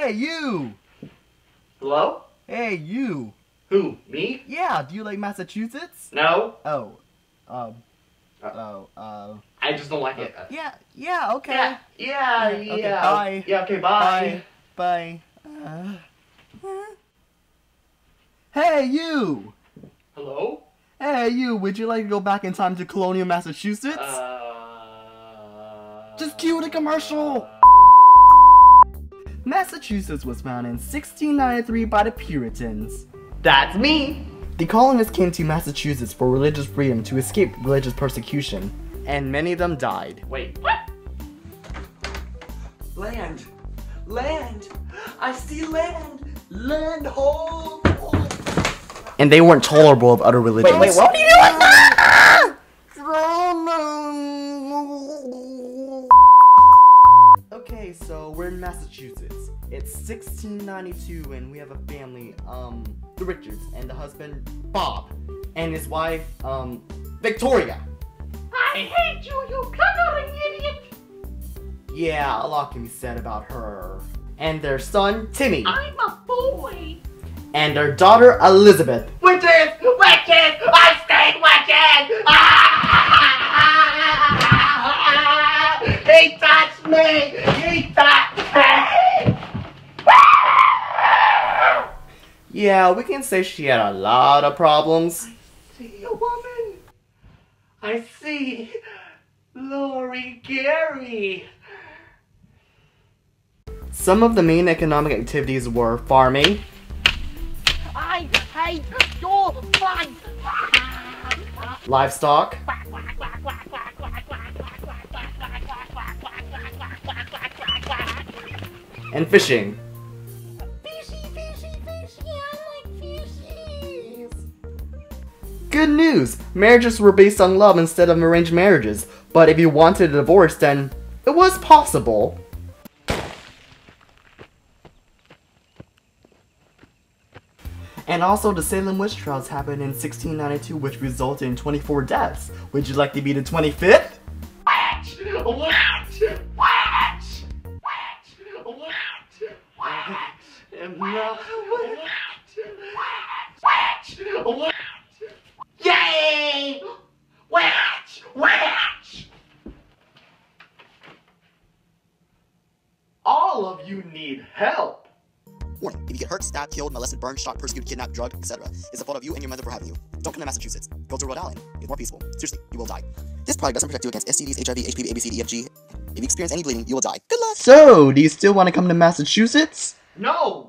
Hey, you! Hello? Hey, you! Who? Me? Yeah, do you like Massachusetts? No. Oh. Um. Uh. Oh, uh. I just don't like it. Yeah, yeah, okay. Yeah. Yeah. Yeah, Yeah. okay, bye. Yeah. Okay. Bye. Bye. Uh, uh. Hey, you! Hello? Hey, you, would you like to go back in time to colonial Massachusetts? Uh. Just cue the commercial. Massachusetts was founded in 1693 by the Puritans. That's me. The colonists came to Massachusetts for religious freedom to escape religious persecution, and many of them died. Wait. What? Land! Land! I see land! Land hold! And they weren't tolerable of other religions. Wait. Wait. What are you doing? Okay, so we're in Massachusetts. It's 1692 and we have a family, um, the Richards, and the husband, Bob, and his wife, um, Victoria. I hate you, you blundering idiot! Yeah, a lot can be said about her. And their son, Timmy, I'm a boy! and their daughter, Elizabeth. Witches! Witches! I stayed witches! Ah! He touched me! He touched me! Yeah, we can say she had a lot of problems. I see a woman. I see Lori Gary. Some of the main economic activities were farming, I hate your livestock, and fishing. Good news! Marriages were based on love instead of arranged marriages, but if you wanted a divorce, then it was possible. And also, the Salem witch trials happened in 1692, which resulted in 24 deaths. Would you like to be the 25th? Witch! Witch! Witch! Witch! Witch! Witch! Not witch! Witch! Witch! Yay! Witch! Witch! All of you need help. Warning, if you get hurt, stabbed, killed, molested, burned, shot, persecuted, kidnapped, drugged, etc., it's the fault of you and your mother for having you. Don't come to Massachusetts. Go to Rhode Island. It's more peaceful. Seriously, you will die. This product doesn't protect you against STDs, HIV, HPV, ABCD, EFG. If you experience any bleeding, you will die. Good luck! So, do you still want to come to Massachusetts? No!